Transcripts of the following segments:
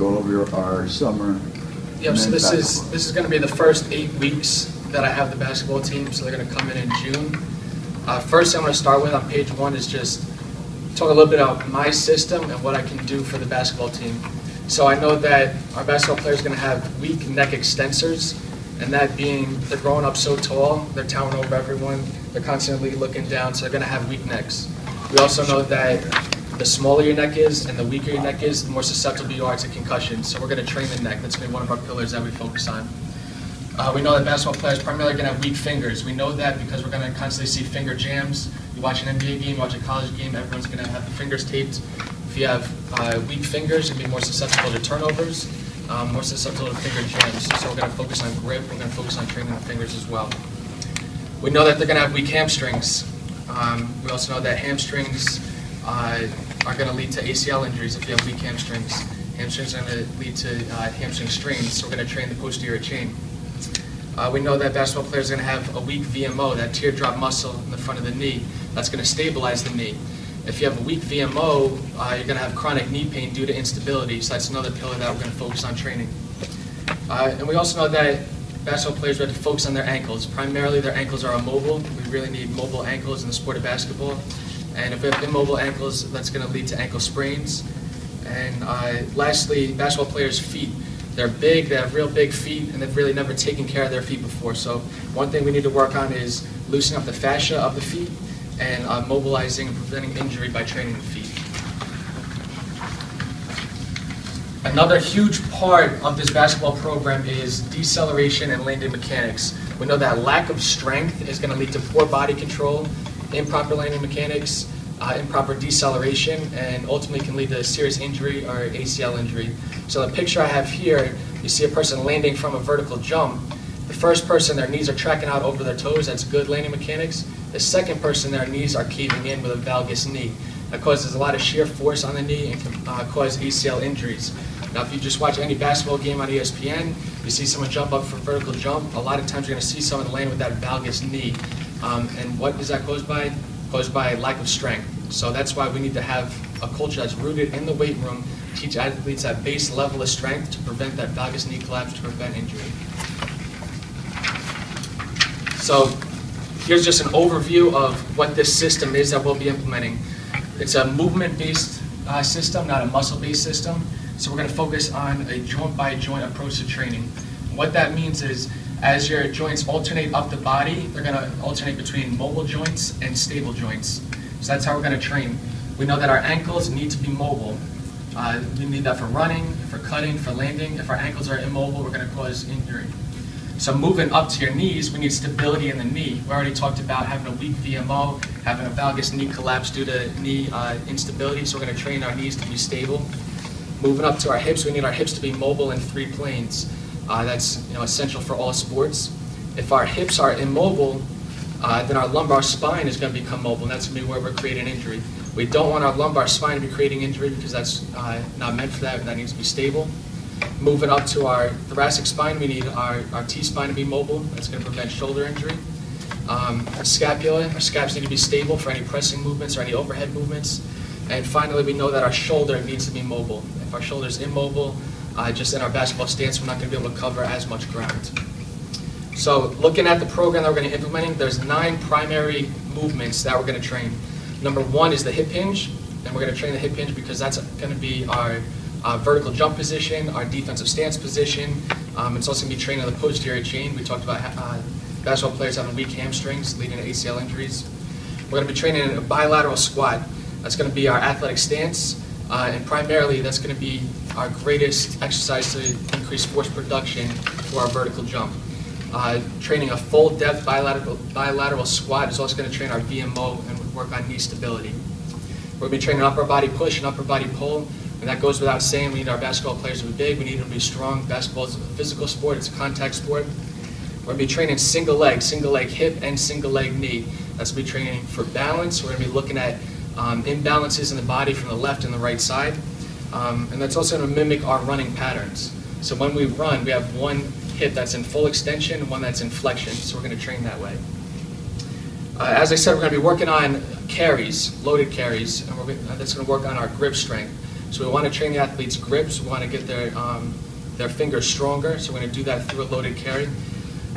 go over our summer. Yep, so this is, this is gonna be the first eight weeks that I have the basketball team, so they're gonna come in in June. Uh, first, I'm gonna start with on page one is just talk a little bit about my system and what I can do for the basketball team. So I know that our basketball players are gonna have weak neck extensors, and that being, they're growing up so tall, they're towering over everyone, they're constantly looking down, so they're gonna have weak necks. We also know that the smaller your neck is and the weaker your neck is, the more susceptible you are to concussions. So we're going to train the neck. That's going to be one of our pillars that we focus on. Uh, we know that basketball players primarily are going to have weak fingers. We know that because we're going to constantly see finger jams. You watch an NBA game, you watch a college game, everyone's going to have the fingers taped. If you have uh, weak fingers, you'll be more susceptible to turnovers, um, more susceptible to finger jams. So we're going to focus on grip. We're going to focus on training the fingers as well. We know that they're going to have weak hamstrings. Um, we also know that hamstrings uh, are going to lead to ACL injuries if you have weak hamstrings. Hamstrings are going to lead to uh, hamstring strains, so we're going to train the posterior chain. Uh, we know that basketball players are going to have a weak VMO, that teardrop muscle in the front of the knee, that's going to stabilize the knee. If you have a weak VMO, uh, you're going to have chronic knee pain due to instability, so that's another pillar that we're going to focus on training. Uh, and we also know that basketball players have to focus on their ankles. Primarily, their ankles are immobile. We really need mobile ankles in the sport of basketball. And if we have immobile ankles, that's going to lead to ankle sprains. And uh, lastly, basketball players' feet. They're big, they have real big feet, and they've really never taken care of their feet before. So one thing we need to work on is loosening up the fascia of the feet and uh, mobilizing and preventing injury by training the feet. Another huge part of this basketball program is deceleration and landing mechanics. We know that lack of strength is going to lead to poor body control, improper landing mechanics, uh, improper deceleration, and ultimately can lead to serious injury or ACL injury. So the picture I have here, you see a person landing from a vertical jump. The first person, their knees are tracking out over their toes, that's good landing mechanics. The second person, their knees are caving in with a valgus knee. That causes a lot of shear force on the knee and can uh, cause ACL injuries. Now, if you just watch any basketball game on ESPN, you see someone jump up for a vertical jump, a lot of times you're going to see someone land with that valgus knee. Um, and what is that caused by? Caused by lack of strength. So that's why we need to have a culture that's rooted in the weight room, teach athletes that base level of strength to prevent that valgus knee collapse, to prevent injury. So here's just an overview of what this system is that we'll be implementing. It's a movement-based uh, system, not a muscle-based system. So we're going to focus on a joint-by-joint approach to training. What that means is, as your joints alternate up the body, they're going to alternate between mobile joints and stable joints. So that's how we're going to train. We know that our ankles need to be mobile. Uh, we need that for running, for cutting, for landing. If our ankles are immobile, we're going to cause injury. So moving up to your knees, we need stability in the knee. We already talked about having a weak VMO, having a valgus knee collapse due to knee uh, instability, so we're going to train our knees to be stable. Moving up to our hips, we need our hips to be mobile in three planes. Uh, that's you know, essential for all sports. If our hips are immobile, uh, then our lumbar spine is going to become mobile, and that's going to be where we're creating injury. We don't want our lumbar spine to be creating injury because that's uh, not meant for that. That needs to be stable. Moving up to our thoracic spine, we need our, our T-spine to be mobile. That's going to prevent shoulder injury. Um, our scapula, our scaps need to be stable for any pressing movements or any overhead movements. And finally, we know that our shoulder needs to be mobile. If our shoulder is immobile, uh, just in our basketball stance, we're not going to be able to cover as much ground. So looking at the program that we're going to be implementing, there's nine primary movements that we're going to train. Number one is the hip hinge, and we're going to train the hip hinge because that's going to be our uh, vertical jump position, our defensive stance position. Um, it's also going to be training the posterior chain. We talked about uh, basketball players having weak hamstrings leading to ACL injuries. We're going to be training a bilateral squat. That's going to be our athletic stance, uh, and primarily that's going to be our greatest exercise to increase force production for our vertical jump. Uh, training a full depth bilateral, bilateral squat is also going to train our VMO and work on knee stability. We're going to be training upper body push and upper body pull, and that goes without saying. We need our basketball players to be big, we need them to be strong. Basketball is a physical sport, it's a contact sport. We're going to be training single leg, single leg hip, and single leg knee. That's going to be training for balance. We're going to be looking at um, imbalances in the body from the left and the right side. Um, and that's also going to mimic our running patterns. So when we run, we have one hip that's in full extension and one that's in flexion. So we're going to train that way. Uh, as I said, we're going to be working on carries, loaded carries, and gonna- that's going to work on our grip strength. So we want to train the athletes' grips, we want to get their, um, their fingers stronger, so we're going to do that through a loaded carry.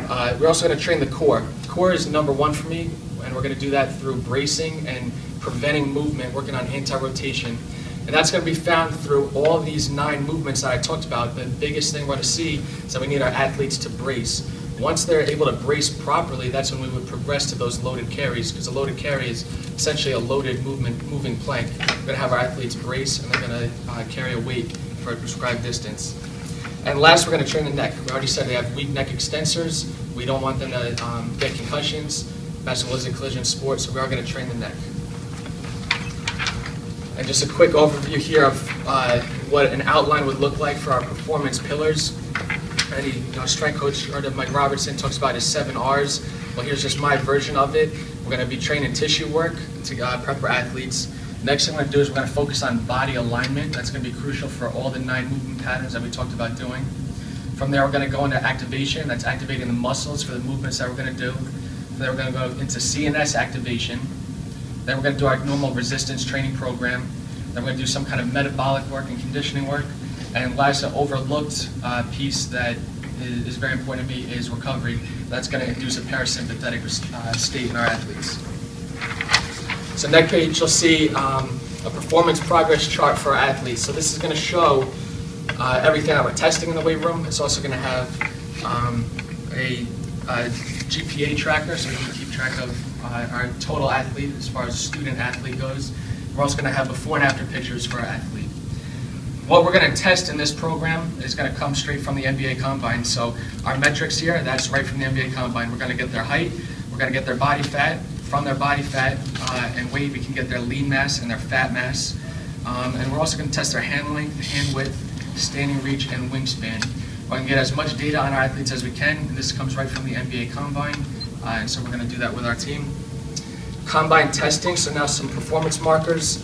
Uh, We're also going to train the core. Core is number one for me, and we're going to do that through bracing and preventing movement, working on anti-rotation. And that's going to be found through all these nine movements that I talked about. The biggest thing we're going to see is that we need our athletes to brace. Once they're able to brace properly, that's when we would progress to those loaded carries, because a loaded carry is essentially a loaded movement, moving plank. We're going to have our athletes brace, and they're going to uh, carry a weight for a prescribed distance. And last, we're going to train the neck. We already said they have weak neck extensors. We don't want them to um, get concussions. Basketball is a collision sport, so we are going to train the neck. And just a quick overview here of uh, what an outline would look like for our performance pillars. Any you know, strength coach, Mike Robertson, talks about his seven R's. Well, here's just my version of it. We're going to be training tissue work to uh, prep our athletes. Next thing we're going to do is we're going to focus on body alignment. That's going to be crucial for all the nine movement patterns that we talked about doing. From there, we're going to go into activation. That's activating the muscles for the movements that we're going to do. There, we're going to go into CNS activation. Then we're going to do our normal resistance training program. Then we're going to do some kind of metabolic work and conditioning work. And last, an overlooked uh, piece that is, is very important to me is recovery. That's going to induce a parasympathetic uh, state in our athletes. So next page, you'll see um, a performance progress chart for our athletes. So this is going to show uh, everything that we're testing in the weight room. It's also going to have um, a, a GPA tracker, so we can keep track of our total athlete as far as student athlete goes. We're also going to have before and after pictures for our athlete. What we're going to test in this program is going to come straight from the NBA Combine. So our metrics here, that's right from the NBA Combine. We're going to get their height, we're going to get their body fat. From their body fat uh, and weight, we can get their lean mass and their fat mass. Um, and we're also going to test their hand length, hand width, standing reach, and wingspan. We can get as much data on our athletes as we can. And this comes right from the NBA Combine. And so we're going to do that with our team. Combine testing, so now some performance markers.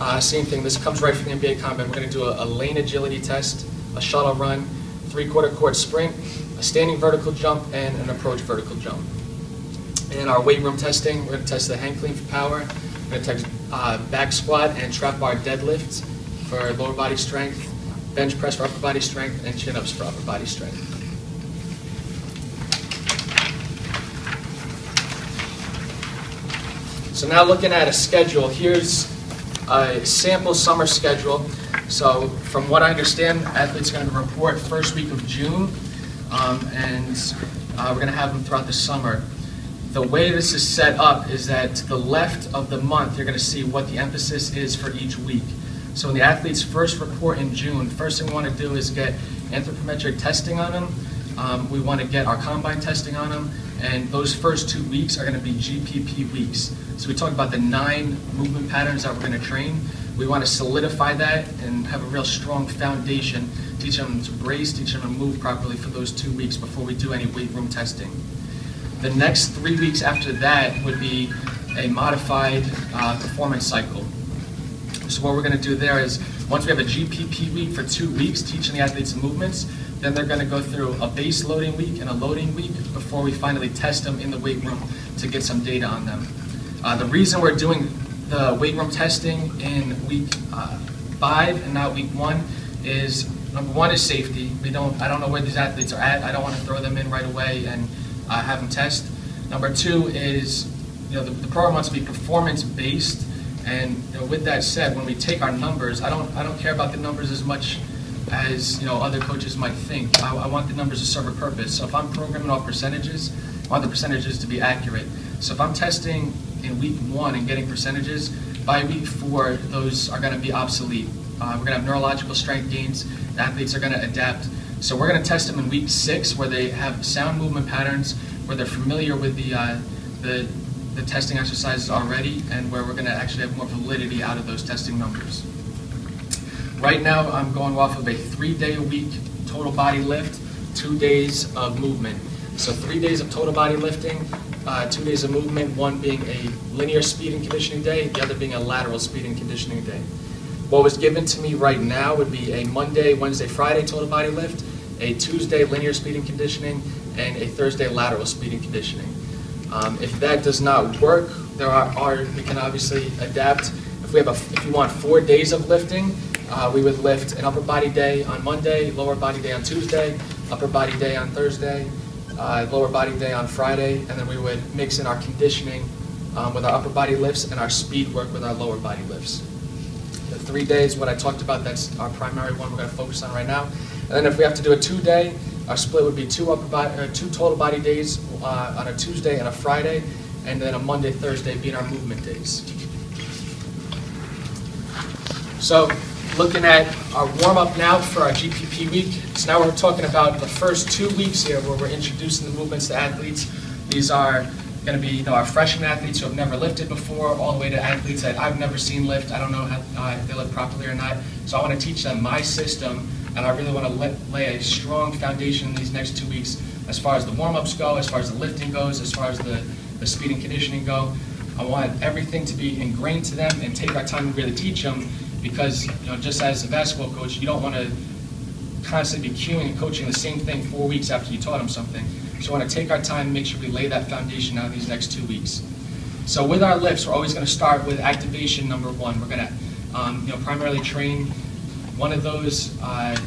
Uh, same thing, this comes right from the NBA Combine. We're going to do a, a lane agility test, a shuttle run, three-quarter court sprint, a standing vertical jump, and an approach vertical jump. In our weight room testing, we're going to test the hang clean for power. We're going to test uh, back squat and trap bar deadlift for lower body strength, bench press for upper body strength, and chin ups for upper body strength. So now looking at a schedule, here's a sample summer schedule. So from what I understand, athletes are going to report first week of June, um, and uh, we're going to have them throughout the summer. The way this is set up is that to the left of the month, you're going to see what the emphasis is for each week. So when the athletes first report in June, first thing we want to do is get anthropometric testing on them. Um, we want to get our combine testing on them, and those first two weeks are going to be GPP weeks. So we talk about the nine movement patterns that we're going to train. We want to solidify that and have a real strong foundation, teach them to brace, teach them to move properly for those two weeks before we do any weight room testing. The next three weeks after that would be a modified uh, performance cycle. So what we're going to do there is, once we have a GPP week for two weeks, teaching the athletes movements, then they're going to go through a base loading week and a loading week before we finally test them in the weight room to get some data on them. Uh, the reason we're doing the weight room testing in week uh, five and not week one is number one is safety. We don't, I don't know where these athletes are at. I don't want to throw them in right away and uh, have them test. Number two is, you know, the, the program wants to be performance based. And you know, with that said, when we take our numbers, I don't, I don't care about the numbers as much as you know other coaches might think. I, I want the numbers to serve a purpose. So if I'm programming off percentages, I want the percentages to be accurate. So if I'm testing in week one and getting percentages, by week four, those are going to be obsolete. Uh, we're going to have neurological strength gains. The athletes are going to adapt. So we're going to test them in week six, where they have sound movement patterns, where they're familiar with the uh, the, the testing exercises already, and where we're going to actually have more validity out of those testing numbers. Right now, I'm going off of a three-day-a-week total body lift, two days of movement. So three days of total body lifting, uh, two days of movement, one being a linear speed and conditioning day, the other being a lateral speed and conditioning day. What was given to me right now would be a Monday, Wednesday, Friday total body lift, a Tuesday linear speed and conditioning, and a Thursday lateral speed and conditioning. Um, if that does not work, there are, are, we can obviously adapt. If we have a, if you want four days of lifting, uh, we would lift an upper body day on Monday, lower body day on Tuesday, upper body day on Thursday, uh, lower body day on Friday, and then we would mix in our conditioning um, with our upper body lifts and our speed work with our lower body lifts. The three days, what I talked about, that's our primary one we're going to focus on right now. And then if we have to do a two-day, our split would be two upper body, uh, two total body days uh, on a Tuesday and a Friday, and then a Monday, Thursday being our movement days. So, looking at our warm-up now for our GPP week. So now we're talking about the first two weeks here where we're introducing the movements to athletes. These are going to be, you know, our freshman athletes who have never lifted before, all the way to athletes that I've never seen lift. I don't know how, uh, if they lift properly or not. So I want to teach them my system, and I really want to lay a strong foundation in these next two weeks as far as the warm-ups go, as far as the lifting goes, as far as the, the speed and conditioning go. I want everything to be ingrained to them and take our time to really teach them because, you know, just as a basketball coach, you don't want to constantly be cueing and coaching the same thing four weeks after you taught them something. So I want to take our time and make sure we lay that foundation out these next two weeks. So with our lifts, we're always going to start with activation number one. We're going to, um, you know, primarily train one of those uh,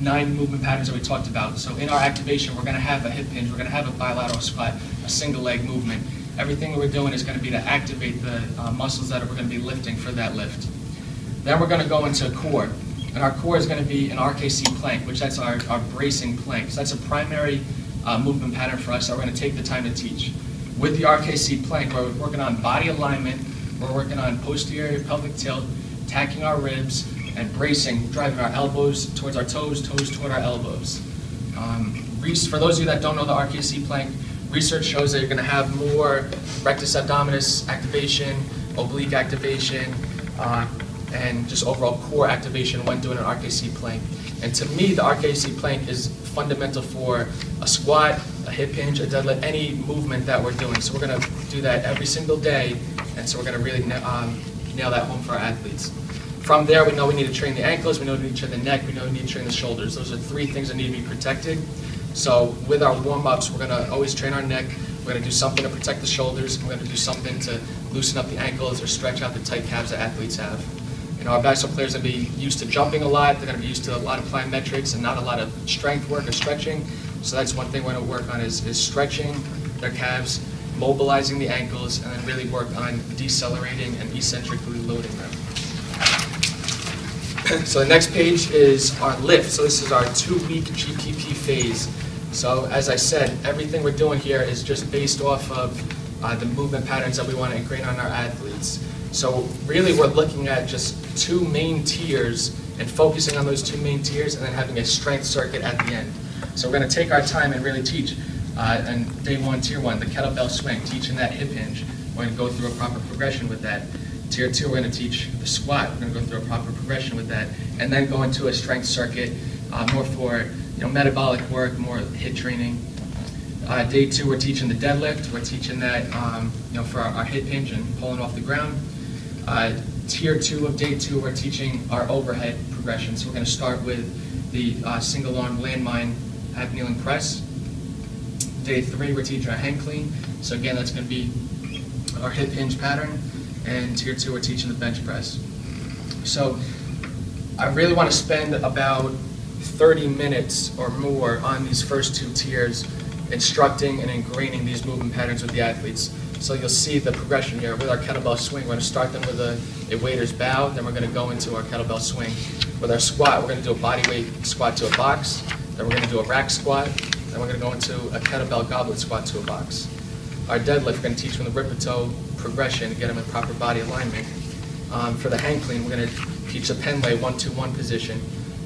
nine movement patterns that we talked about. So in our activation, we're going to have a hip hinge, we're going to have a bilateral squat, a single leg movement. Everything we're doing is going to be to activate the uh, muscles that we're going to be lifting for that lift. Then we're going to go into a core. And our core is going to be an RKC plank, which that's our, our bracing plank. So that's a primary uh, movement pattern for us that we're going to take the time to teach. With the RKC plank, we're working on body alignment, we're working on posterior pelvic tilt, tacking our ribs, and bracing, driving our elbows towards our toes, toes toward our elbows. Um, for those of you that don't know the RKC plank, research shows that you're going to have more rectus abdominis activation, oblique activation, uh, and just overall core activation when doing an RKC plank. And to me, the RKC plank is fundamental for a squat, a hip hinge, a deadlift, any movement that we're doing. So we're going to do that every single day, and so we're going to really um, nail that home for our athletes. From there, we know we need to train the ankles, we know we need to train the neck, we know we need to train the shoulders. Those are three things that need to be protected. So with our warm-ups, we're going to always train our neck, we're going to do something to protect the shoulders, we're going to do something to loosen up the ankles or stretch out the tight calves that athletes have. You know, our basketball players are going to be used to jumping a lot. They're going to be used to a lot of plyometrics and not a lot of strength work or stretching. So that's one thing we're going to work on is, is stretching their calves, mobilizing the ankles, and then really work on decelerating and eccentrically loading them. so the next page is our lift. So this is our two-week GPP phase. So as I said, everything we're doing here is just based off of uh, the movement patterns that we want to ingrain on our athletes. So really we're looking at just two main tiers and focusing on those two main tiers and then having a strength circuit at the end. So we're going to take our time and really teach, uh, and day one, tier one, the kettlebell swing, teaching that hip hinge. We're going to go through a proper progression with that. Tier two, we're going to teach the squat. We're going to go through a proper progression with that, and then go into a strength circuit, uh, more for you know metabolic work, more HIIT training. Uh, day two, we're teaching the deadlift. We're teaching that um, you know for our, our hip hinge and pulling off the ground. Uh, tier two of day two, we're teaching our overhead progression. So we're going to start with the uh, single arm landmine half kneeling press. Day three, we're teaching our hang clean. So again, that's going to be our hip hinge pattern. And tier two, we're teaching the bench press. So I really want to spend about 30 minutes or more on these first two tiers, instructing and ingraining these movement patterns with the athletes. So you'll see the progression here. With our kettlebell swing, we're going to start them with a, a waiter's bow, then we're going to go into our kettlebell swing. With our squat, we're going to do a body weight squat to a box, then we're going to do a rack squat, then we're going to go into a kettlebell goblet squat to a box. Our deadlift, we're going to teach from the Rippetoe progression to get them in proper body alignment. Um, for the hang clean, we're going to teach the Pendlay one-two-one position.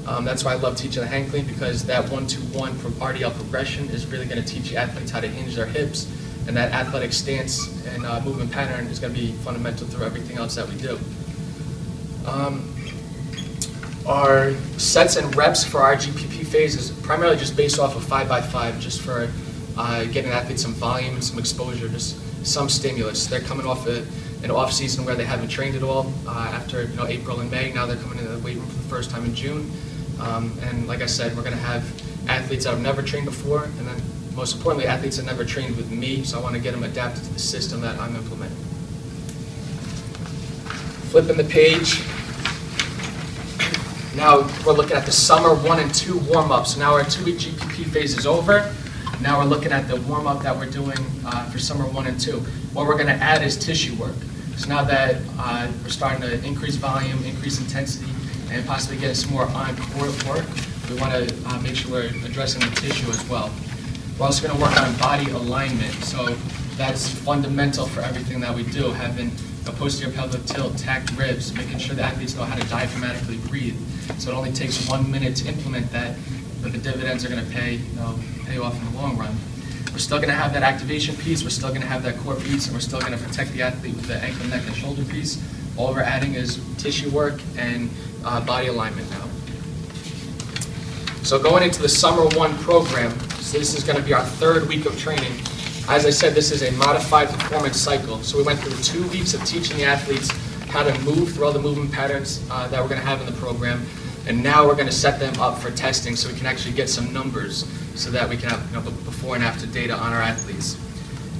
Um, that's why I love teaching the hang clean because that one-two-one from RDL progression is really going to teach athletes how to hinge their hips and that athletic stance and uh, movement pattern is going to be fundamental through everything else that we do. Um, our sets and reps for our GPP phase is primarily just based off of 5 by 5 just for uh, getting athletes some volume and some exposure, just some stimulus. They're coming off a, an off season where they haven't trained at all uh, after you know April and May. Now they're coming into the weight room for the first time in June. Um, and like I said, we're going to have athletes that have never trained before, and then most importantly, athletes have never trained with me, so I want to get them adapted to the system that I'm implementing. Flipping the page. Now, we're looking at the summer one and two warm-ups. Now our two-week GPP phase is over. Now we're looking at the warm-up that we're doing uh, for summer one and two. What we're going to add is tissue work. So now that uh, we're starting to increase volume, increase intensity, and possibly get some more on-court work, we want to make sure we're addressing the tissue as well. We're also going to work on body alignment. So that's fundamental for everything that we do, having a posterior pelvic tilt, tacked ribs, making sure the athletes know how to diaphragmatically breathe. So it only takes one minute to implement that, but the dividends are going to pay, you know, pay off in the long run. We're still going to have that activation piece, we're still going to have that core piece, and we're still going to protect the athlete with the ankle, neck, and shoulder piece. All we're adding is tissue work and uh, body alignment now. So going into the summer one program, so this is going to be our third week of training. As I said, this is a modified performance cycle. So we went through two weeks of teaching the athletes how to move through all the movement patterns uh, that we're going to have in the program. And now we're going to set them up for testing so we can actually get some numbers so that we can have you know, before and after data on our athletes.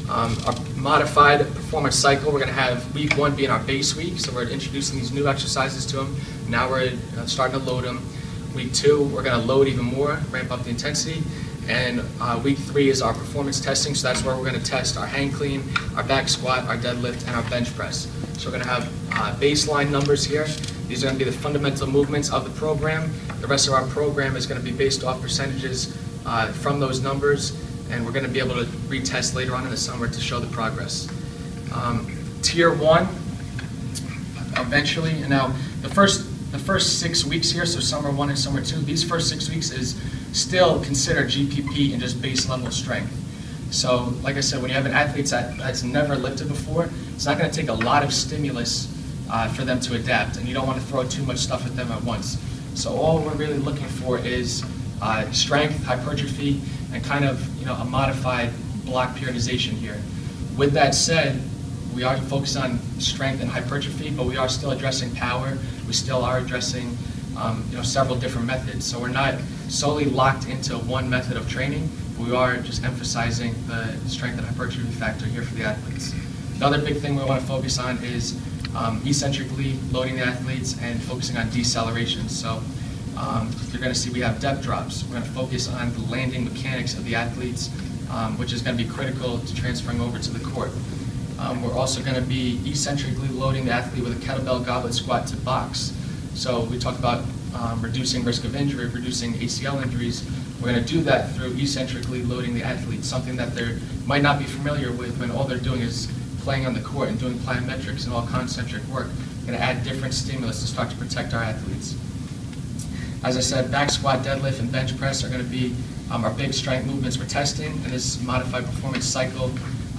Um, our modified performance cycle, we're going to have week one being our base week, so we're introducing these new exercises to them. Now we're uh, starting to load them. Week two, we're going to load even more, ramp up the intensity. And uh, week three is our performance testing, so that's where we're going to test our hang clean, our back squat, our deadlift, and our bench press. So we're going to have uh, baseline numbers here. These are going to be the fundamental movements of the program. The rest of our program is going to be based off percentages uh, from those numbers, and we're going to be able to retest later on in the summer to show the progress. Um, tier one, eventually, and now the first the first six weeks here, so summer one and summer two, these first six weeks is still considered GPP and just base level strength. So, like I said, when you have an athlete that, that's never lifted before, it's not going to take a lot of stimulus uh, for them to adapt, and you don't want to throw too much stuff at them at once. So all we're really looking for is uh, strength, hypertrophy, and kind of you know a modified block periodization here. With that said, we are focused on strength and hypertrophy, but we are still addressing power. We still are addressing um, you know, several different methods. So we're not solely locked into one method of training. We are just emphasizing the strength and hypertrophy factor here for the athletes. Another big thing we want to focus on is um, eccentrically loading the athletes and focusing on deceleration. So um, you're going to see we have depth drops. We're going to focus on the landing mechanics of the athletes, um, which is going to be critical to transferring over to the court. Um, we're also going to be eccentrically loading the athlete with a kettlebell goblet squat to box. So we talked about um, reducing risk of injury, reducing ACL injuries. We're going to do that through eccentrically loading the athlete, something that they might not be familiar with when all they're doing is playing on the court and doing plyometrics and all concentric work. We're going to add different stimulus to start to protect our athletes. As I said, back squat, deadlift, and bench press are going to be um, our big strength movements we're testing in this modified performance cycle.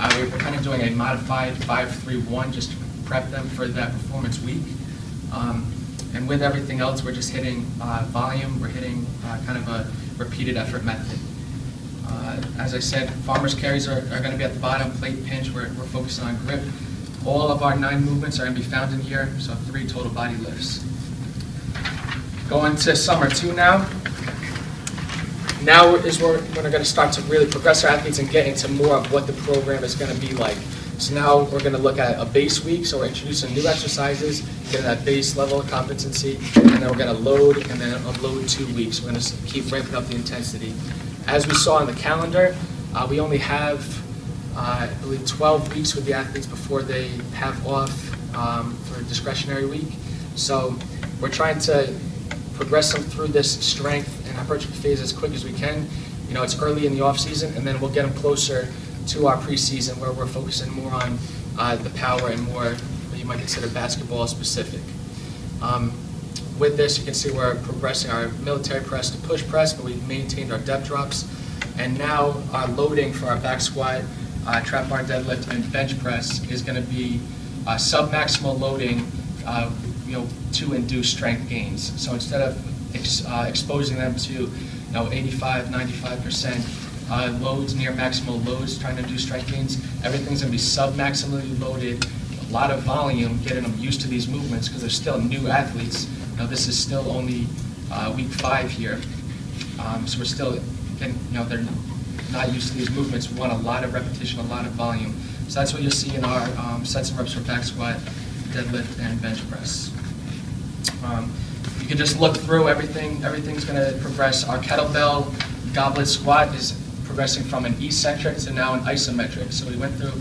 Uh, we're kind of doing a modified 5-3-1 just to prep them for that performance week. Um, and with everything else, we're just hitting uh, volume, we're hitting uh, kind of a repeated effort method. Uh, as I said, farmer's carries are, are going to be at the bottom, plate pinch, we're, we're focusing on grip. All of our nine movements are going to be found in here, so three total body lifts. Going to summer two now. Now is where we're going to start to really progress our athletes and get into more of what the program is going to be like. So now we're going to look at a base week, so we're introducing new exercises, getting that base level of competency, and then we're going to load and then unload two weeks. We're going to keep ramping up the intensity. As we saw on the calendar, uh, we only have, uh, I believe, 12 weeks with the athletes before they have off um, for a discretionary week. So we're trying to progress them through this strength and hypertrophy phase as quick as we can. You know, it's early in the off season, and then we'll get them closer to our preseason where we're focusing more on uh, the power and more what you might consider basketball specific. Um, with this, you can see we're progressing our military press to push press, but we've maintained our depth drops. And now our loading for our back squat, uh, trap bar deadlift, and bench press is going to be uh, sub-maximal loading uh, you know, to induce strength gains. So instead of ex uh, exposing them to you know, 85, 95% uh, loads near maximal loads, trying to do strength gains. Everything's going to be sub-maximally loaded, a lot of volume, getting them used to these movements because they're still new athletes. Now this is still only uh, week five here, um, so we're still getting, you know, they're not used to these movements. We want a lot of repetition, a lot of volume. So that's what you'll see in our um, sets and reps for back squat, deadlift, and bench press. Um, you can just look through everything, everything's gonna progress. Our kettlebell goblet squat is progressing from an eccentric to now an isometric. So we went through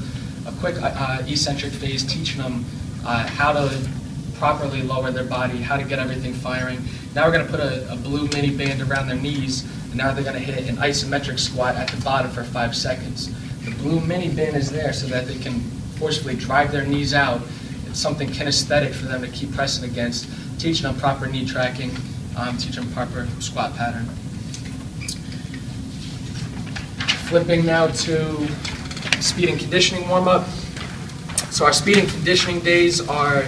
a quick uh, eccentric phase, teaching them uh, how to properly lower their body, how to get everything firing. Now we're gonna put a, a blue mini band around their knees, and now they're gonna hit an isometric squat at the bottom for five seconds. The blue mini band is there so that they can forcefully drive their knees out. It's something kinesthetic for them to keep pressing against, teaching them proper knee tracking, um, teach them proper squat pattern. Flipping now to speed and conditioning warm-up. So our speed and conditioning days are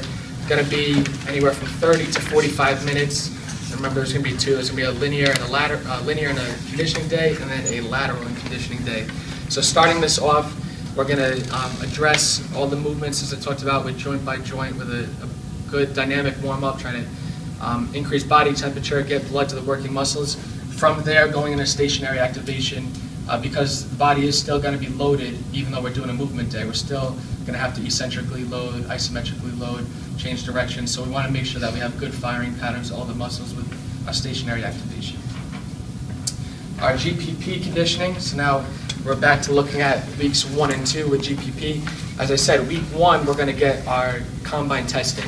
going to be anywhere from 30 to 45 minutes. Remember, there's going to be two. There's going to be a linear and a ladder, uh, linear and a conditioning day, and then a lateral and conditioning day. So starting this off, we're going to um, address all the movements as I talked about with joint by joint with a, a good dynamic warm-up, trying to um, increase body temperature, get blood to the working muscles. From there, going into stationary activation, uh, because the body is still going to be loaded, even though we're doing a movement day. We're still going to have to eccentrically load, isometrically load, change direction. So we want to make sure that we have good firing patterns, all the muscles with our stationary activation. Our GPP conditioning, so now we're back to looking at weeks one and two with GPP. As I said, week one, we're going to get our combine testing.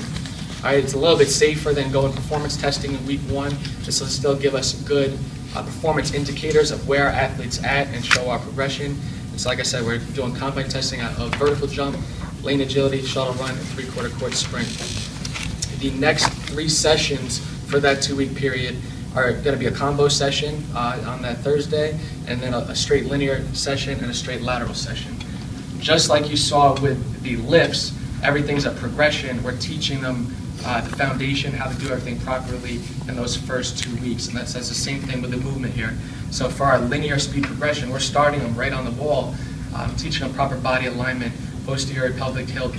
All right, it's a little bit safer than going performance testing in week one. This will still give us good uh, performance indicators of where our athletes at and show our progression. And so like I said, we're doing combine testing of vertical jump, lane agility, shuttle run, and three-quarter court sprint. The next three sessions for that two-week period are going to be a combo session uh, on that Thursday, and then a, a straight linear session and a straight lateral session. Just like you saw with the lifts, everything's a progression. We're teaching them uh, the foundation, how to do everything properly in those first two weeks. And that says the same thing with the movement here. So for our linear speed progression, we're starting them right on the wall, um, teaching them proper body alignment, posterior pelvic tilt,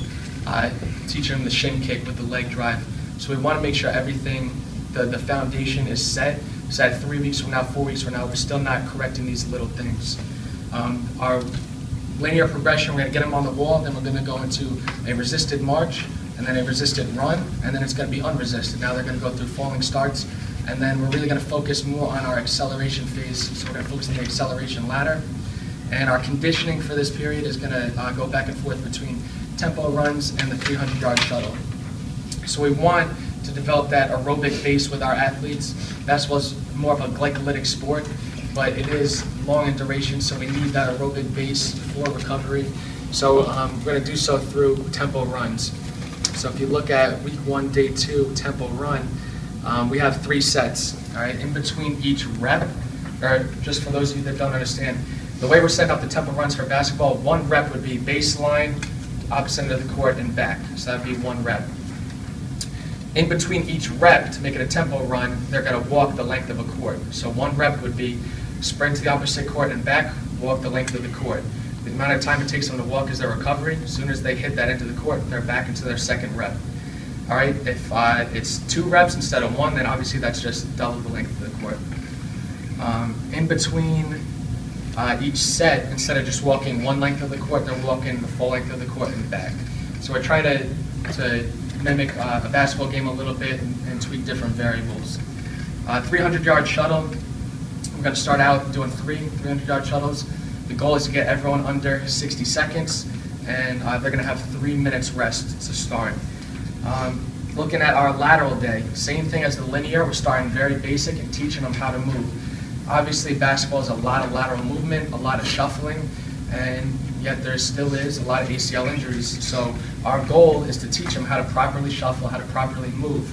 uh, teaching them the shin kick with the leg drive. So we want to make sure everything, the, the foundation is set, so that three weeks from now, four weeks from now, we're still not correcting these little things. Um, our linear progression, we're going to get them on the wall, then we're going to go into a resisted march, and then a resisted run, and then it's going to be unresisted. Now they're going to go through falling starts, and then we're really going to focus more on our acceleration phase. So we're going to focus on the acceleration ladder. And our conditioning for this period is going to uh, go back and forth between tempo runs and the 300-yard shuttle. So we want to develop that aerobic base with our athletes. Basketball more of a glycolytic sport, but it is long in duration, so we need that aerobic base for recovery. So um, we're going to do so through tempo runs. So if you look at week one, day two, tempo run, um, we have three sets. All right, in between each rep, or just for those of you that don't understand, the way we're setting up the tempo runs for basketball, one rep would be baseline, opposite end of the court, and back. So that'd be one rep. In between each rep, to make it a tempo run, they're going to walk the length of a court. So one rep would be sprint to the opposite court and back, walk the length of the court. The amount of time it takes them to walk is their recovery. As soon as they hit that end of the court, they're back into their second rep. All right, if uh, it's two reps instead of one, then obviously that's just double the length of the court. Um, in between uh, each set, instead of just walking one length of the court, they're walking the full length of the court and back. So we're trying to, to mimic uh, a basketball game a little bit and, and tweak different variables. 300-yard uh, shuttle, we're going to start out doing three 300-yard shuttles. The goal is to get everyone under 60 seconds, and uh, they're going to have three minutes rest to start. Um, looking at our lateral day, same thing as the linear. We're starting very basic and teaching them how to move. Obviously, basketball is a lot of lateral movement, a lot of shuffling, and yet there still is a lot of ACL injuries. So our goal is to teach them how to properly shuffle, how to properly move.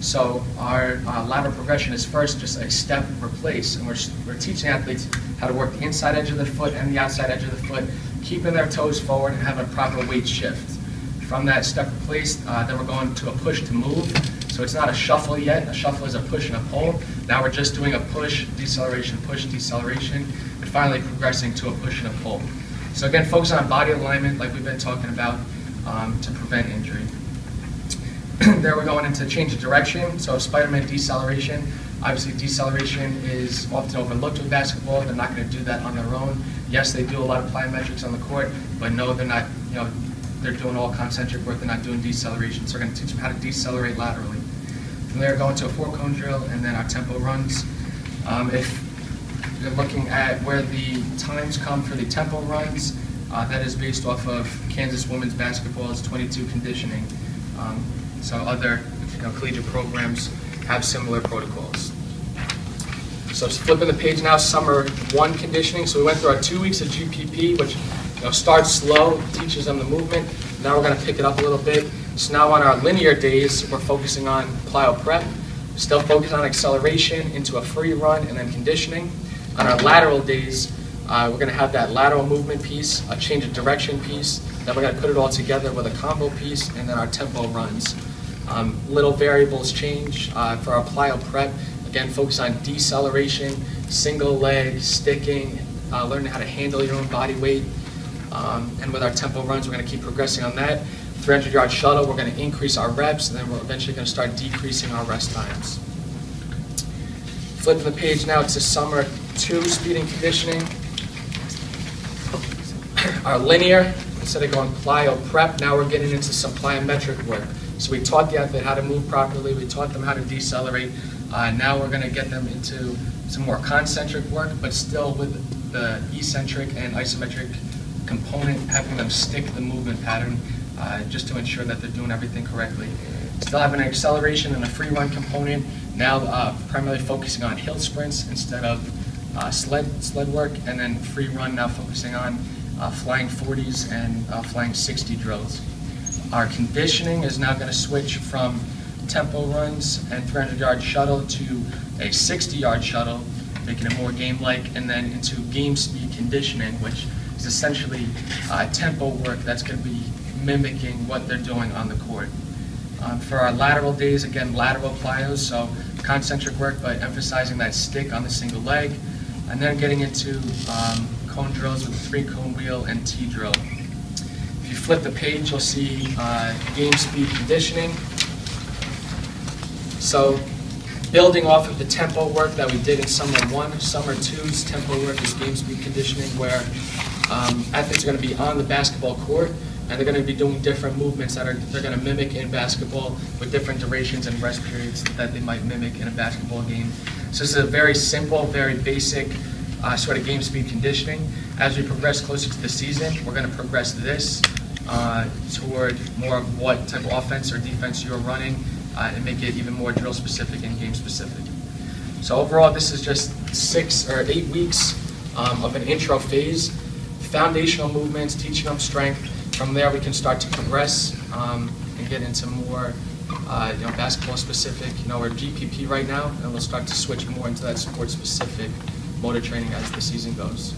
So our uh, lateral progression is first just a step replace, and we're, we're teaching athletes how to work the inside edge of the foot and the outside edge of the foot, keeping their toes forward and having a proper weight shift. From that step replace, uh, then we're going to a push to move. So it's not a shuffle yet. A shuffle is a push and a pull. Now we're just doing a push, deceleration, push, deceleration, and finally progressing to a push and a pull. So again, focus on body alignment like we've been talking about um, to prevent injury. there we're going into change of direction. So Spider-Man deceleration. Obviously, deceleration is often overlooked with basketball. They're not going to do that on their own. Yes, they do a lot of plyometrics on the court, but no, they're not. You know, they're doing all concentric work. They're not doing deceleration. So we're going to teach them how to decelerate laterally. From there, going to a four-cone drill, and then our tempo runs. Um, If you're looking at where the times come for the tempo runs, uh, that is based off of Kansas women's basketball's 22 conditioning. Um, So other you know, collegiate programs have similar protocols. So flipping the page now, summer one conditioning. So we went through our two weeks of GPP, which you know, starts slow, teaches them the movement. Now we're going to pick it up a little bit. So now on our linear days, we're focusing on plyo prep, still focused on acceleration into a free run and then conditioning. On our lateral days, uh, we're going to have that lateral movement piece, a change of direction piece, then we're going to put it all together with a combo piece, and then our tempo runs. Um, Little variables change uh, for our plyo prep. Again, focus on deceleration, single leg, sticking, uh, learning how to handle your own body weight. Um, And with our tempo runs, we're going to keep progressing on that. 300-yard shuttle, we're going to increase our reps, and then we're eventually going to start decreasing our rest times. Flipping the page now to summer two, speed and conditioning. Our linear, instead of going plyo prep, now we're getting into some plyometric work. So we taught the athlete how to move properly, we taught them how to decelerate. Uh, Now we're going to get them into some more concentric work, but still with the eccentric and isometric component, having them stick the movement pattern, uh, just to ensure that they're doing everything correctly. Still having an acceleration and a free run component, now uh, primarily focusing on hill sprints instead of uh, sled, sled work, and then free run now focusing on uh, flying 40s and uh, flying 60 drills. Our conditioning is now going to switch from tempo runs and 300-yard shuttle to a 60-yard shuttle, making it more game-like, and then into game speed conditioning, which is essentially uh, tempo work that's going to be mimicking what they're doing on the court. Um, For our lateral days, again, lateral plyos, so concentric work, but emphasizing that stick on the single leg, and then getting into um, cone drills with three cone wheel and T drill. If you flip the page, you'll see uh, game speed conditioning. So building off of the tempo work that we did in summer one, summer two's tempo work is game speed conditioning, where um, athletes are going to be on the basketball court, and they're going to be doing different movements that are, they're going to mimic in basketball with different durations and rest periods that they might mimic in a basketball game. So this is a very simple, very basic uh, sort of game speed conditioning. As we progress closer to the season, we're going to progress this uh, toward more of what type of offense or defense you're running uh, and make it even more drill specific and game specific. So overall, this is just six or eight weeks um, of an intro phase, foundational movements, teaching them strength. From there, we can start to progress um, and get into more, uh, you know, basketball specific. You know, we're GPP right now, and we'll start to switch more into that sport specific motor training as the season goes.